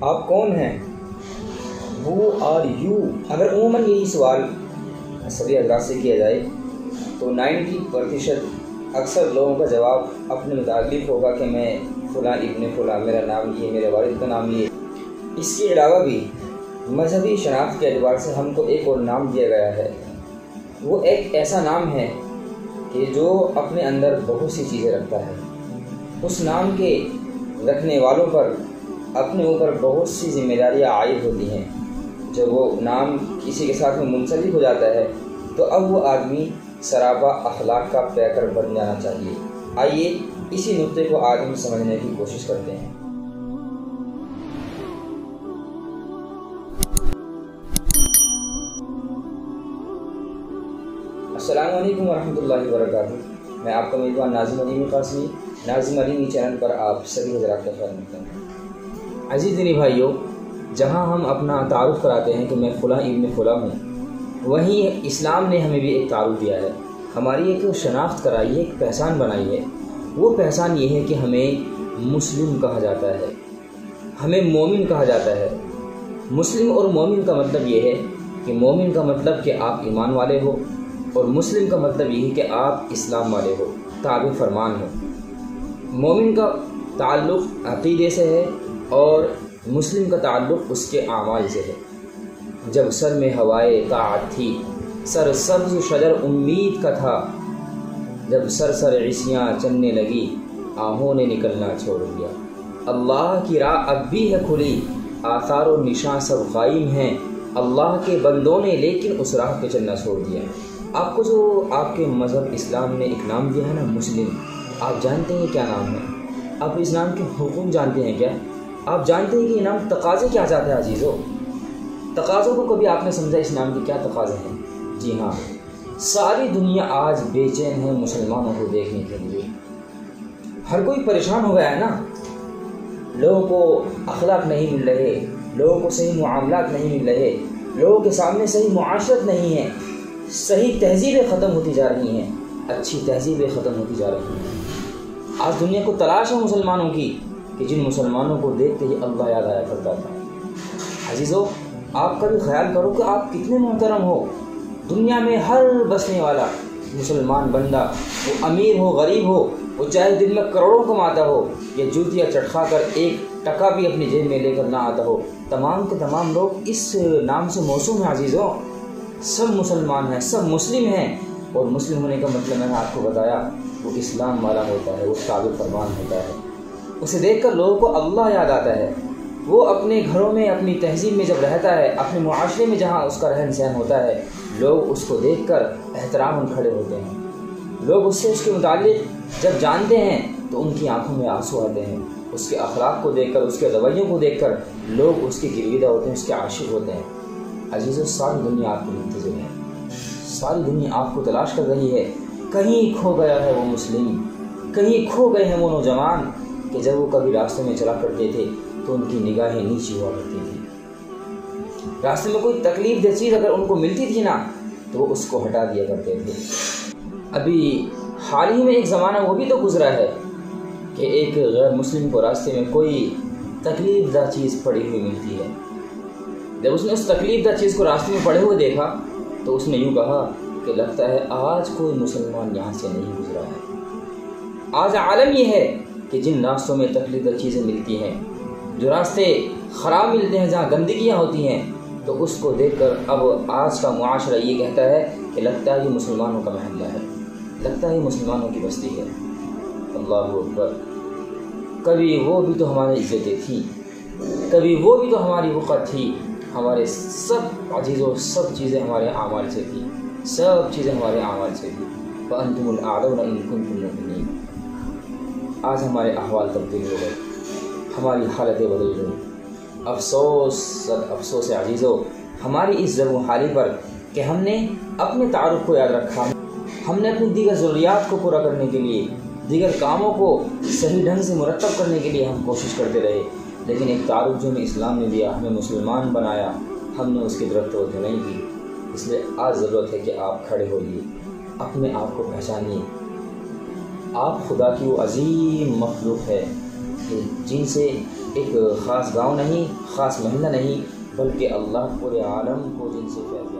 آپ کون ہیں؟ وہ آر یو اگر عموماً یہی سوال سبھی حضرات سے کیا جائے، تو نائنٹی پرتیشت اکثر لوگوں کا جواب اپنے متعلق ہوگا کہ میں فلاں ابن فلاں میرا نام یہ میرے والد کا نام یہ اس کے علاوہ بھی مذہبی شناخت کے اعتبار سے ہم کو ایک اور نام دیا گیا ہے۔ وہ ایک ایسا نام ہے کہ جو اپنے اندر بہت سی چیزیں رکھتا ہے۔ اس نام کے رکھنے والوں پر اپنے اوپر بہت سی ذمہ داریاں عائد ہوتی ہیں۔ جب وہ نام کسی کے ساتھ میں منسلک ہو جاتا ہے، تو اب وہ آدمی سرابہ اخلاق کا پیکر بن جانا چاہیے۔ آئیے اسی نقطے کو آج ہم سمجھنے کی کوشش کرتے ہیں۔ السلام علیکم ورحمۃ اللہ وبرکاتہ۔ میں آپ کا میزبان ناظم علیم قاسمی ناظم علیمی چینل پر آپ سبھی حضرات کا خیال رکھتا ہوں عزیز دینی بھائیوں جہاں ہم اپنا تعارف کراتے ہیں کہ میں فلاں ابن فلاں ہوں، وہیں اسلام نے ہمیں بھی ایک تعارف دیا ہے۔ ہماری ایک شناخت کرائی ہے، ایک پہچان بنائی ہے۔ وہ پہچان یہ ہے کہ ہمیں مسلم کہا جاتا ہے۔ ہمیں مومن کہا جاتا ہے۔ مسلم اور مومن کا مطلب یہ ہے کہ مومن کا مطلب کہ آپ ایمان والے ہو اور مسلم کا مطلب یہ ہے کہ آپ اسلام والے ہو تابع فرمان ہو۔ مومن کا تعلق عقیدے سے ہے اور مسلم کا تعلق اس کے اعمال سے ہے۔ جب سر میں ہوائے طاعت تھی، سر سبز شجر امید کا تھا۔ جب سر سر عصیاں چلنے لگی آہوں نے نکلنا چھوڑ دیا۔ اللہ کی راہ اب بھی ہے کھلی۔ آثار و نشاں سب قائم ہیں۔ اللہ کے بندوں نے لیکن اس راہ پہ چلنا چھوڑ دیا۔ آپ کو جو آپ کے مذہب اسلام نے ایک نام دیا ہے نا، مسلم۔ آپ جانتے ہیں کیا نام ہے؟ آپ اس نام کے حکم جانتے ہیں کیا؟ آپ جانتے ہیں کہ یہ نام تقاضے کیا چاہتے ہیں عزیزو تقاضوں کو کبھی آپ نے سمجھا اس نام کے کیا تقاضے ہیں؟ جی ہاں. ساری دنیا آج بے چین ہے مسلمانوں کو دیکھنے کے لیے. ہر کوئی پریشان ہو گیا ہے نا؟ لوگوں کو اخلاق نہیں مل رہے، لوگوں کو صحیح معاملات نہیں مل رہے، لوگوں کے سامنے صحیح معاشرت نہیں ہے، صحیح تہذیبیں ختم ہوتی جا رہی ہیں، اچھی تہذیبیں ختم ہوتی جا رہی ہیں۔ آج دنیا کو تلاش ہے مسلمانوں کی کہ جن مسلمانوں کو دیکھتے ہی اللہ یاد آیا کرتا تھا۔ عزیزو، آپ کا بھی خیال کرو کہ آپ کتنے محترم ہو۔ دنیا میں ہر بسنے والا مسلمان بندہ، وہ امیر ہو، غریب ہو، وہ چاہے دن میں کروڑوں کماتا ہو، یا جوتیاں چٹکا کر ایک ٹکا بھی اپنی جیب میں لے کر نہ آتا ہو۔ تمام کے تمام لوگ اس نام سے موسوم ہیں عزیز ہو سب مسلمان ہیں، سب مسلم ہیں۔ اور مسلم ہونے کا مطلب میں نے آپ کو بتایا، وہ اسلام والا ہوتا ہے، وہ تابع فرمان ہوتا ہے۔ اسے دیکھ کر لوگوں کو اللہ یاد آتا ہے۔ وہ اپنے گھروں میں، اپنی تہذیب میں جب رہتا ہے، اپنے معاشرے میں جہاں اس کا رہن سہن ہوتا ہے، لوگ اس کو دیکھ کر احترام ان کھڑے ہوتے ہیں۔ لوگ اس سے، اس کے متعلق جب جانتے ہیں، تو ان کی آنکھوں میں آنسو آتے ہیں۔ اس کے اخلاق کو دیکھ کر، اس کے رویوں کو دیکھ کر لوگ اس کی گرویدہ ہوتے ہیں، اس کے عاشق ہوتے ہیں۔ عزیز و، ساری دنیا آپ کو منتظر ہے۔ ساری دنیا آپ کو تلاش کر رہی ہے۔ کہیں کھو گیا ہے وہ مسلم، کہیں کھو گئے ہیں وہ نوجوان۔ کہ جب وہ کبھی راستے میں چلا کرتے تھے تو ان کی نگاہیں نیچی ہوا کرتی تھی راستے میں کوئی تکلیف دہ چیز اگر ان کو ملتی تھی نا، تو وہ اس کو ہٹا دیا کرتے تھے۔ ابھی حال ہی میں ایک زمانہ وہ بھی تو گزرا ہے کہ ایک غیر مسلم کو راستے میں کوئی تکلیف دہ چیز پڑی ہوئی ملتی ہے۔ جب اس نے اس تکلیف دہ چیز کو راستے میں پڑے ہوئے دیکھا، تو اس نے یوں کہا کہ لگتا ہے آج کوئی مسلمان یہاں سے نہیں گزرا ہے۔ آج عالم یہ ہے کہ جن راستوں میں تکلیف دہ چیزیں ملتی ہیں، جو راستے خراب ملتے ہیں جہاں گندگیاں ہوتی ہیں، تو اس کو دیکھ کر اب آج کا معاشرہ یہ کہتا ہے کہ لگتا ہے یہ مسلمانوں کا محلہ ہے، لگتا ہے یہ مسلمانوں کی بستی ہے۔ اللہ اکبر۔ کبھی وہ بھی تو ہماری عزتیں تھیں، کبھی وہ بھی تو ہماری وقت تھی، ہمارے سب عزیز و سب چیزیں ہمارے اعمال سے تھیں، سب چیزیں ہمارے اعمال سے تھیں۔ وَأَنْتُمُ الْأَعْلَوْنَ إِن كُنتُم مُؤْمِنِينَ۔ آج ہمارے احوال تبدیل ہو گئے۔ ہماری حالتیں بدل گئی افسوس سر افسوس عزیز ہماری اس ضرور حالی پر کہ ہم نے اپنے تعارف کو یاد رکھا۔ ہم نے اپنی دیگر ضروریات کو پورا کرنے کے لیے، دیگر کاموں کو صحیح ڈھنگ سے مرتب کرنے کے لیے ہم کوشش کرتے رہے۔ لیکن ایک تعارف جو ہمیں اسلام نے دیا، ہمیں مسلمان بنایا، ہم نے اس کی طرف توجہ نہیں کی۔ اس لیے آج ضرورت ہے کہ آپ کھڑے ہوئیے اپنے آپ کو پہچانیے۔ آپ خدا کی وہ عظیم مخلوق ہے جن سے ایک خاص گاؤں نہیں، خاص محلہ نہیں، بلکہ اللہ پورے عالم کو جن سے فیض